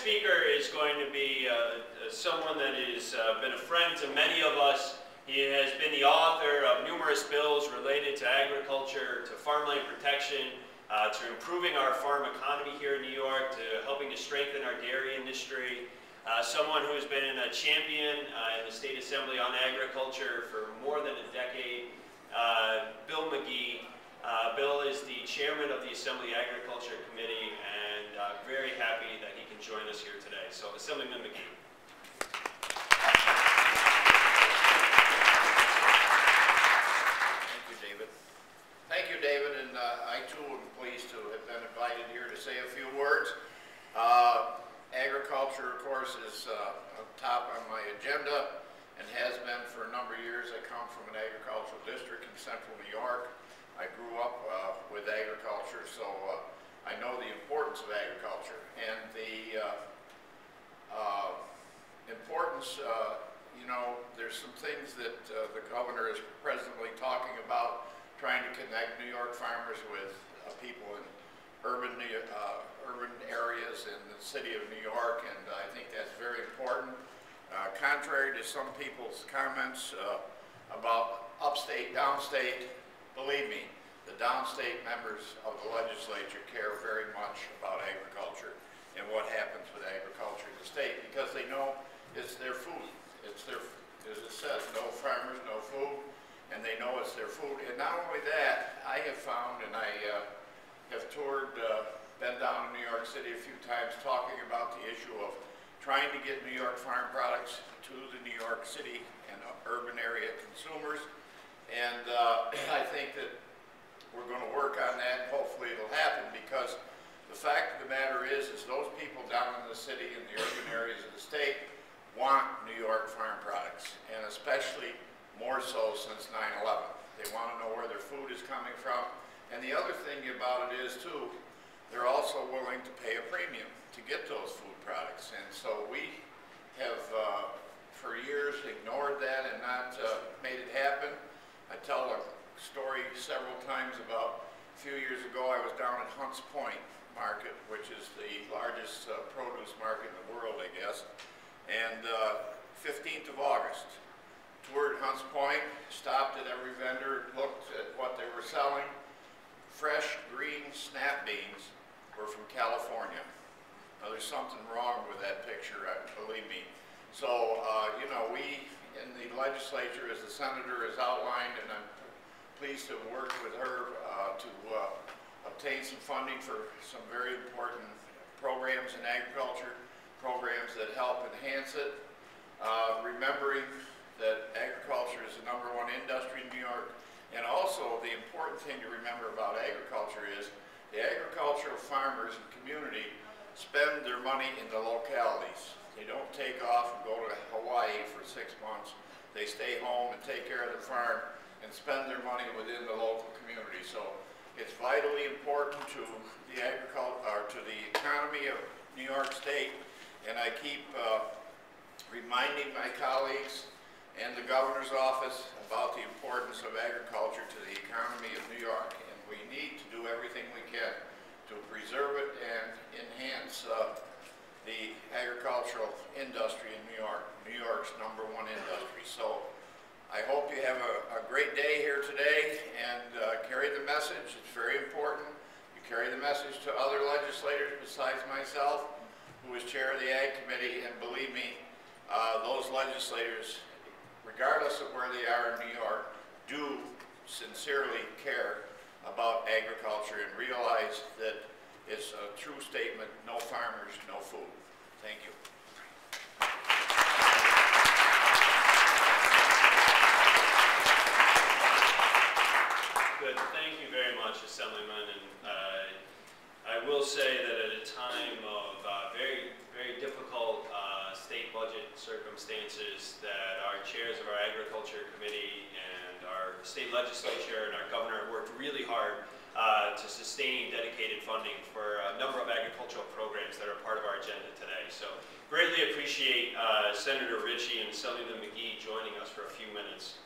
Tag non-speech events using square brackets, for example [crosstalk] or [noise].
speaker is going to be uh, someone that has uh, been a friend to many of us. He has been the author of numerous bills related to agriculture, to farmland protection, uh, to improving our farm economy here in New York, to helping to strengthen our dairy industry. Uh, someone who has been a champion uh, in the State Assembly on agriculture for more than a decade. Uh, Bill Magee. Uh, Bill is the chairman of the Assembly Agriculture Committee and uh, very happy that join us here today. So Assemblyman Magee. Thank you, David. Thank you, David, and uh, I too am pleased to have been invited here to say a few words. Uh, agriculture, of course, is uh, top on my agenda and has been for a number of years. I come from an agricultural district in central New York. I grew up uh, with agriculture, so uh, I know the importance of agriculture. And the uh, uh, importance, uh, you know, there's some things that the governor is presently talking about, trying to connect New York farmers with uh, people in urban, uh, urban areas in the city of New York, and I think that's very important. Uh, Contrary to some people's comments about upstate, downstate, believe me, the downstate members of the legislature care very much about agriculture and what happens with agriculture in the state, because they know it's their food. It's their, as it says, no farmers, no food, and they know it's their food. And not only that, I have found, and I uh, have toured, uh, been down in New York City a few times talking about the issue of trying to get New York farm products to the New York City and urban area consumers. And uh, [clears throat] I think that we're going to work on that, and hopefully it'll happen, because the fact of the matter is, is those people down in the city and the urban areas of the state want New York farm products, and especially more so since 9/11. They want to know where their food is coming from, and the other thing about it is too, they're also willing to pay a premium to get those food products, and so we have uh, for years ignored that and not uh, made it happen. I tell story several times about a few years ago I was down at Hunts Point Market, which is the largest uh, produce market in the world, I guess, and uh, 15th of August. Toured Hunts Point, stopped at every vendor, looked at what they were selling. Fresh green snap beans were from California. Now, there's something wrong with that picture, uh, believe me. So, uh, you know, we in the legislature, as the senator has outlined, and I'm pleased to work with her uh, to uh, obtain some funding for some very important programs in agriculture, programs that help enhance it. Uh, remembering that agriculture is the number one industry in New York. And also, the important thing to remember about agriculture is the agricultural farmers and community spend their money in the localities. They don't take off and go to Hawaii for six months. They stay home and take care of the farm and spend their money within the local community. So it's vitally important to the agriculture, or to the economy of New York State. And I keep uh, reminding my colleagues and the governor's office about the importance of agriculture to the economy of New York. And we need to do everything we can to preserve it and enhance uh, the agricultural industry in New York, New York's number one industry. So I hope you have a, a great day here today and uh, carry the message. It's very important. You carry the message to other legislators besides myself, who is chair of the Ag Committee, and believe me, uh, those legislators, regardless of where they are in New York, do sincerely care about agriculture and realize that it's a true statement, no farmers, no food. Thank you. Thank you very much, Assemblyman. And uh, I will say that at a time of uh, very, very difficult uh, state budget circumstances, that our chairs of our Agriculture Committee and our state legislature and our governor worked really hard uh, to sustain dedicated funding for a number of agricultural programs that are part of our agenda today. So greatly appreciate uh, Senator Ritchie and Assemblyman Magee joining us for a few minutes.